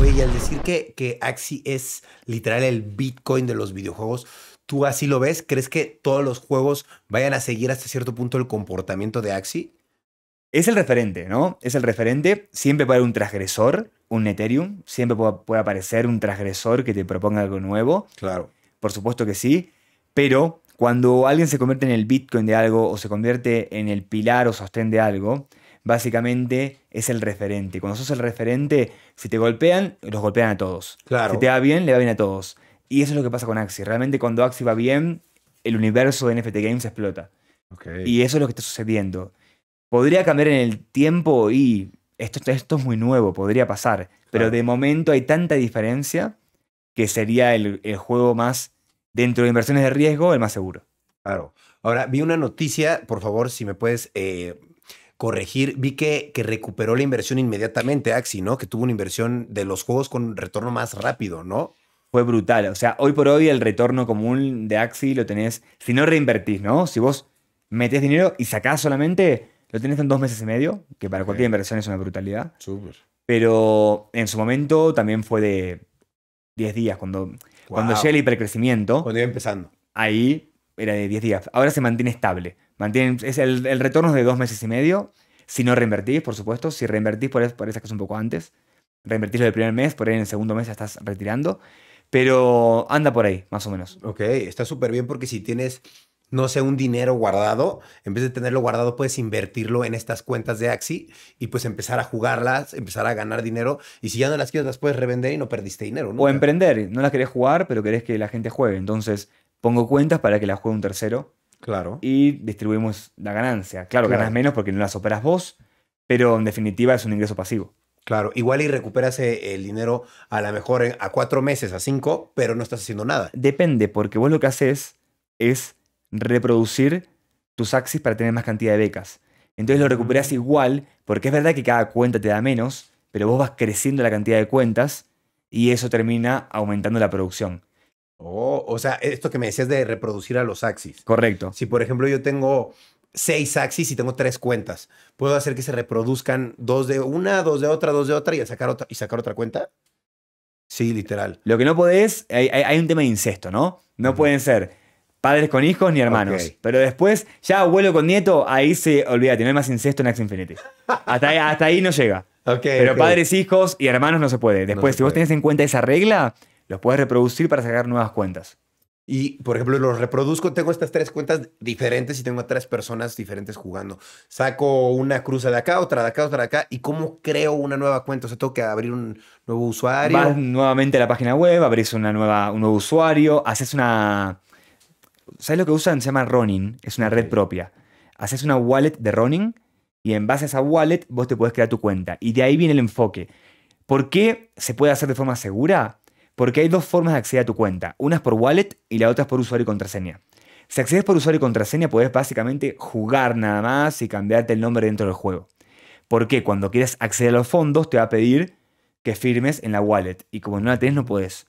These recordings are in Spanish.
Oye, y al decir que, que Axie es literal el Bitcoin de los videojuegos, ¿tú así lo ves? ¿Crees que todos los juegos vayan a seguir hasta cierto punto el comportamiento de Axie? Es el referente, ¿no? Es el referente. Siempre puede haber un transgresor, un Ethereum. Siempre puede, puede aparecer un transgresor que te proponga algo nuevo. Claro. Por supuesto que sí. Pero cuando alguien se convierte en el Bitcoin de algo o se convierte en el pilar o sostén de algo, básicamente es el referente. Cuando sos el referente, si te golpean, los golpean a todos. Claro. Si te va bien, le va bien a todos. Y eso es lo que pasa con Axie. Realmente cuando Axie va bien, el universo de NFT Games explota. Ok. Y eso es lo que está sucediendo. Podría cambiar en el tiempo y esto, esto es muy nuevo, podría pasar. Pero de momento hay tanta diferencia que sería el, el juego más, dentro de inversiones de riesgo, el más seguro. Claro. Ahora, vi una noticia, por favor, si me puedes eh, corregir. Vi que, que recuperó la inversión inmediatamente, Axi, ¿no? Que tuvo una inversión de los juegos con retorno más rápido, ¿no? Fue brutal. O sea, hoy por hoy el retorno común de Axi lo tenés, si no reinvertís, ¿no? Si vos metés dinero y sacás solamente, lo tenés en dos meses y medio, que para cualquier inversión es una brutalidad. Súper. Pero en su momento también fue de 10 días, cuando, cuando llega el hipercrecimiento. Cuando iba empezando. ahí era de 10 días. Ahora se mantiene estable. Mantiene, es el, el retorno es de dos meses y medio. Si no reinvertís, por supuesto. Si reinvertís, por, es- por eso que es un poco antes. Reinvertís lo del primer mes, por ahí en el segundo mes ya estás retirando. Pero anda por ahí, más o menos. Ok, está súper bien porque si tienes, no sé, un dinero guardado, en vez de tenerlo guardado, puedes invertirlo en estas cuentas de Axi y pues empezar a jugarlas, empezar a ganar dinero. Y si ya no las quieres, las puedes revender y no perdiste dinero. O nunca. emprender. No las querés jugar, pero querés que la gente juegue. Entonces pongo cuentas para que las juegue un tercero Claro. y distribuimos la ganancia. Claro, Claro. ganas menos porque no las operas vos, pero en definitiva es un ingreso pasivo. Claro, igual y recuperas eh, el dinero a lo mejor a cuatro meses, a cinco, pero no estás haciendo nada. Depende, porque vos lo que haces es reproducir tus axis para tener más cantidad de becas. Entonces lo recuperas Mm. igual, porque es verdad que cada cuenta te da menos, pero vos vas creciendo la cantidad de cuentas y eso termina aumentando la producción. Oh, o sea, esto que me decías de reproducir a los Axis. Correcto. Si, por ejemplo, yo tengo seis Axis y tengo tres cuentas, ¿puedo hacer que se reproduzcan dos de una, dos de otra, dos de otra y sacar otra, y sacar otra cuenta? Sí, literal. Lo que no podés, hay, hay- hay un tema de incesto, ¿no? No Ujú. pueden ser padres con hijos ni hermanos. Ok. Pero después, ya abuelo con nieto, ahí se, olvídate, no hay más incesto en Axie Infinity. Hasta ahí, hasta ahí no llega. Ok. Pero ok. padres, hijos y hermanos no se puede. Después, se si vos puede. tenés en cuenta esa regla, los puedes reproducir para sacar nuevas cuentas. Y, por ejemplo, los reproduzco, tengo estas tres cuentas diferentes y tengo a tres personas diferentes jugando. Saco una cruza de acá, otra de acá, otra de acá. ¿Y cómo creo una nueva cuenta? O sea, tengo que abrir un nuevo usuario. Vas nuevamente a la página web, abrís una nueva, un nuevo usuario, haces una. ¿Sabes lo que usan? Se llama Ronin, es una red propia. Haces una wallet de Ronin y en base a esa wallet vos te puedes crear tu cuenta. Y de ahí viene el enfoque. ¿Por qué se puede hacer de forma segura? Porque hay dos formas de acceder a tu cuenta. Una es por wallet y la otra es por usuario y contraseña. Si accedes por usuario y contraseña, puedes básicamente jugar nada más y cambiarte el nombre dentro del juego. Porque cuando quieres acceder a los fondos, te va a pedir que firmes en la wallet. Y como no la tenés, no puedes.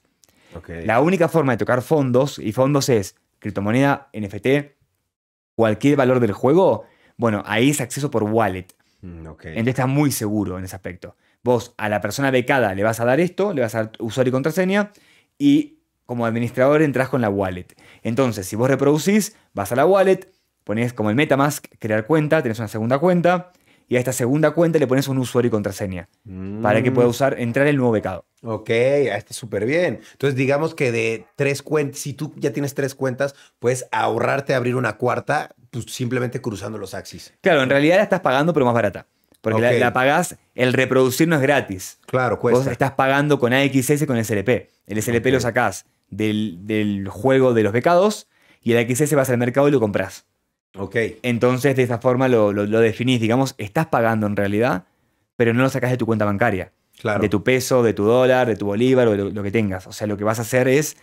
Ok. La única forma de tocar fondos, y fondos es criptomoneda, NFT, cualquier valor del juego, bueno, ahí es acceso por wallet. Mm, ok. Entonces estás muy seguro en ese aspecto. Vos a la persona becada le vas a dar esto, le vas a dar usuario y contraseña, y como administrador entras con la wallet. Entonces, si vos reproducís, vas a la wallet, pones como el Metamask, crear cuenta, tenés una segunda cuenta, y a esta segunda cuenta le pones un usuario y contraseña para que Mm, pueda usar, entrar el nuevo becado. Ok, está súper bien. Entonces, digamos que de tres cuentas, si tú ya tienes tres cuentas, puedes ahorrarte abrir una cuarta, pues simplemente cruzando los axis. Claro, en realidad la estás pagando, pero más barata. Porque la- la, pagás, el reproducir no es gratis. Claro, Vos cuesta. estás pagando con AXS con el SLP. El SLP lo sacás del, del juego de los becados y el AXS vas al mercado y lo compras. Ok, Entonces, de esta forma lo, lo- lo definís. Digamos, estás pagando en realidad, pero no lo sacás de tu cuenta bancaria. claro. De tu peso, de tu dólar, de tu bolívar o de lo, lo que tengas. O sea, lo que vas a hacer es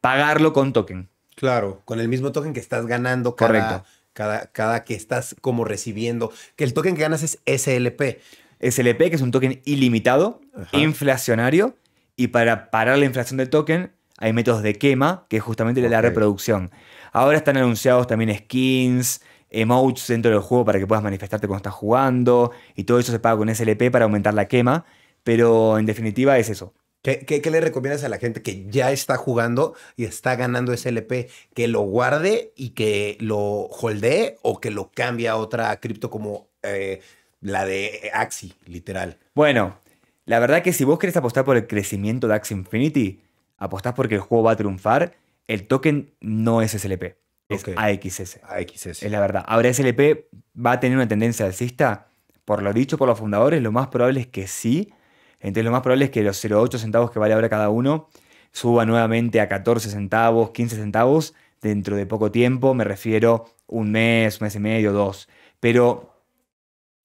pagarlo con token. Claro, con el mismo token que estás ganando cada, Correcto. Cada, cada que estás como recibiendo. Que el token que ganas es SLP. SLP, que es un token ilimitado, Ajá. inflacionario, y para parar la inflación del token hay métodos de quema, que es justamente la Ok. reproducción. Ahora están anunciados también skins, emotes dentro del juego para que puedas manifestarte cuando estás jugando, y todo eso se paga con SLP para aumentar la quema, pero en definitiva es eso. ¿Qué, qué, qué le recomiendas a la gente que ya está jugando y está ganando SLP? ¿Que lo guarde y que lo holdee o que lo cambie a otra cripto como eh, la de Axi, literal? Bueno, la verdad que si vos querés apostar por el crecimiento de Axie Infinity, apostás porque el juego va a triunfar, el token no es SLP, es. AXS. AXS. Es la verdad. Ahora SLP va a tener una tendencia alcista, por lo dicho por los fundadores, lo más probable es que sí. Entonces lo más probable es que los 0,8 centavos que vale ahora cada uno suba nuevamente a 14 centavos, 15 centavos dentro de poco tiempo. Me refiero un mes, un mes y medio, dos. Pero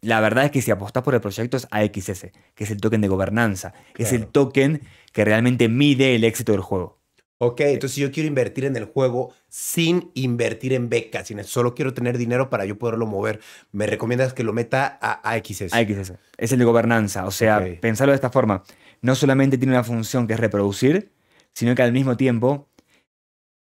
la verdad es que si apostás por el proyecto es AXS, que es el token de gobernanza. Es el Claro. token que realmente mide el éxito del juego. Ok, entonces si yo quiero invertir en el juego sin invertir en becas, sino solo quiero tener dinero para yo poderlo mover, ¿me recomiendas que lo meta a AXS? AXS. Es el de gobernanza. O sea, pensarlo de esta forma. No solamente tiene una función que es reproducir, sino que al mismo tiempo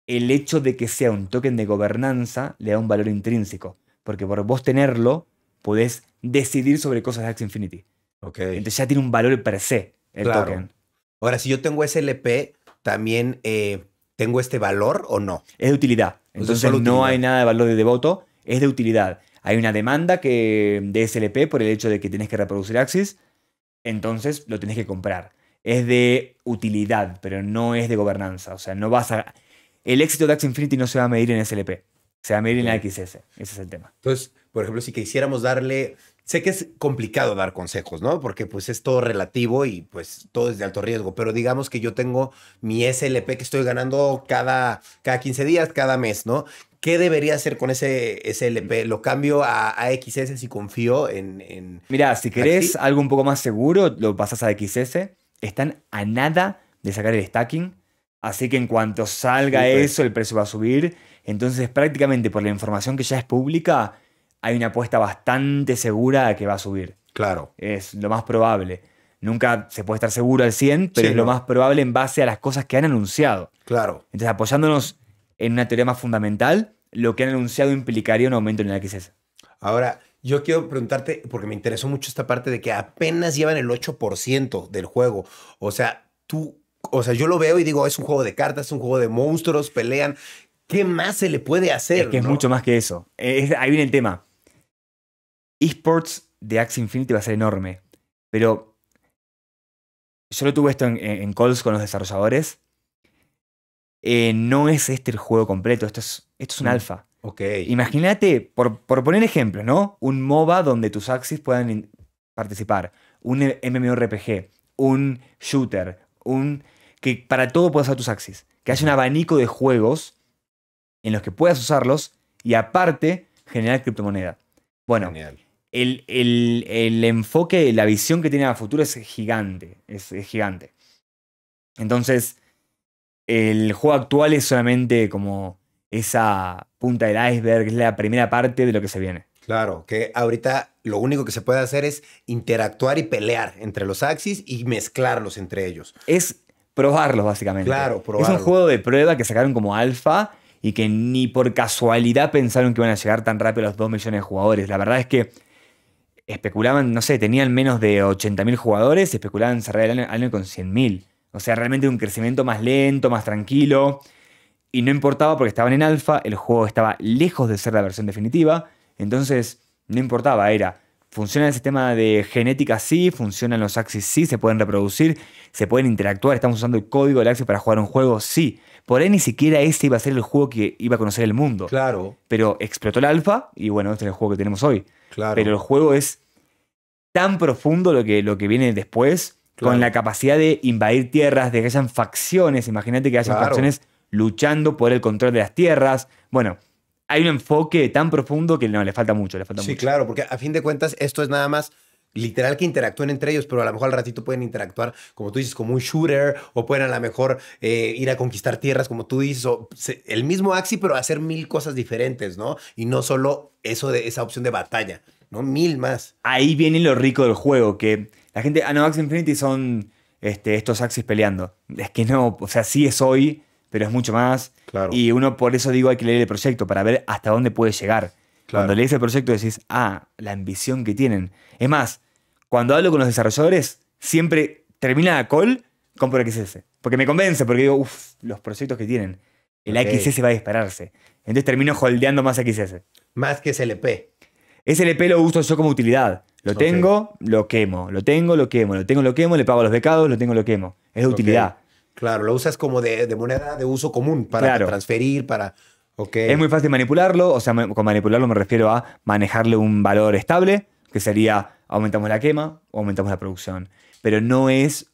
el hecho de que sea un token de gobernanza le da un valor intrínseco. Porque por vos tenerlo, podés decidir sobre cosas de Axie Infinity. Ok. Entonces ya tiene un valor per se el Claro. token. Ahora, si yo tengo SLP, ¿también eh, tengo este valor o no? Es de utilidad. Entonces no utilidad. hay nada de valor de devoto, es de utilidad. Hay una demanda que, de SLP por el hecho de que tienes que reproducir Axis, entonces lo tienes que comprar. Es de utilidad, pero no es de gobernanza. O sea, no vas a... El éxito de Axie Infinity no se va a medir en SLP, se va a medir en la. XS. Ese es el tema. Entonces, por ejemplo, si quisiéramos darle, sé que es complicado dar consejos, ¿no? Porque pues es todo relativo y pues todo es de alto riesgo, pero digamos que yo tengo mi SLP que estoy ganando cada, cada 15 días, cada mes, ¿no? ¿Qué debería hacer con ese SLP? ¿Lo cambio a, a XS si confío en... en... Mira, si querés Axie. algo un poco más seguro, lo pasas a XS. Están a nada de sacar el stacking. Así que en cuanto salga Súper. eso, el precio va a subir. Entonces, prácticamente por la información que ya es pública, hay una apuesta bastante segura a que va a subir. Claro, Es lo más probable. Nunca se puede estar seguro al 100, pero Sí, es lo no. más probable en base a las cosas que han anunciado. claro. Entonces, apoyándonos en una teoría más fundamental, lo que han anunciado implicaría un aumento en el XS. Ahora, yo quiero preguntarte, porque me interesó mucho esta parte de que apenas llevan el 8% del juego. O sea, tú, o sea, yo lo veo y digo, es un juego de cartas, es un juego de monstruos, pelean. ¿Qué más se le puede hacer? Es que es mucho más que eso. Es- ahí viene el tema. Esports de Axie Infinity va a ser enorme. Pero yo lo tuve esto en, calls con los desarrolladores. Eh, no es este el juego completo. Esto es, esto es un Mm. alfa. Ok. Imagínate, por, por poner ejemplos, ¿no? Un MOBA donde tus Axis puedan participar. Un MMORPG. Un shooter. Un. Que para todo puedas usar tus Axis. Que haya un abanico de juegos en los que puedas usarlos y aparte generar criptomoneda. Bueno, Genial. El, el- el enfoque, la visión que tiene a futuro es gigante. Es, es gigante. Entonces, el juego actual es solamente como esa punta del iceberg, es la primera parte de lo que se viene. Claro, que ahorita lo único que se puede hacer es interactuar y pelear entre los axis y mezclarlos entre ellos. Es probarlos, básicamente. Claro, Es probarlo. un juego de prueba que sacaron como alfa y que ni por casualidad pensaron que iban a llegar tan rápido a los 2 millones de jugadores. La verdad es que especulaban, no sé, tenían menos de 80.000 jugadores especulaban cerrar el año, año con 100.000. O sea, realmente un crecimiento más lento, más tranquilo. Y no importaba porque estaban en alfa, el juego estaba lejos de ser la versión definitiva. Entonces, no importaba, era. Funciona el sistema de genética sí, funcionan los axis sí, se pueden reproducir, se pueden interactuar, estamos usando el código del axis para jugar un juego sí. Por ahí ni siquiera ese iba a ser el juego que iba a conocer el mundo. Claro, Pero explotó el alfa y bueno, este es el juego que tenemos hoy. claro. Pero el juego es tan profundo lo que, lo que viene después, Claro. con la capacidad de invadir tierras, de que hayan facciones. Imagínate que hayan Claro. facciones luchando por el control de las tierras. Bueno, hay un enfoque tan profundo que no, le falta mucho, le falta Sí, mucho. claro, porque a fin de cuentas esto es nada más literal que interactúen entre ellos, pero a lo mejor al ratito pueden interactuar, como tú dices, como un shooter, o pueden a lo mejor eh, ir a conquistar tierras, como tú dices, o se- el mismo Axi, pero hacer mil cosas diferentes, ¿no? Y no solo eso de esa opción de batalla, ¿no? Mil más. Ahí viene lo rico del juego, que la gente, ah, no, Axie Infinity son este, estos Axis peleando. Es que no, o sea, sí es hoy, pero es mucho más. Claro. Y uno por eso digo hay que leer el proyecto para ver hasta dónde puede llegar. Claro. Cuando lees el proyecto decís, ah, la ambición que tienen. Es más, cuando hablo con los desarrolladores, siempre termina la call, compro XS. Porque me convence, porque digo, uff, los proyectos que tienen. El Ok. XS va a dispararse. Entonces termino holdeando más XS. Más que SLP. SLP lo uso yo como utilidad. Lo tengo, lo quemo. Lo tengo, lo quemo. Lo tengo, lo quemo. Le pago los becados, lo tengo, lo quemo. Es de utilidad. Claro, lo usas como de, de moneda de uso común para Claro. transferir, para... Es muy fácil manipularlo, o sea, con manipularlo me refiero a manejarle un valor estable, que sería aumentamos la quema o aumentamos la producción. Pero no es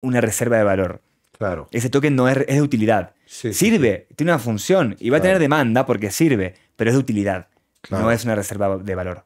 una reserva de valor. Claro. Ese token no es, es de utilidad. Sí, sí, sirve, tiene una función y va a tener demanda porque sirve, pero es de utilidad. Claro. No es una reserva de valor.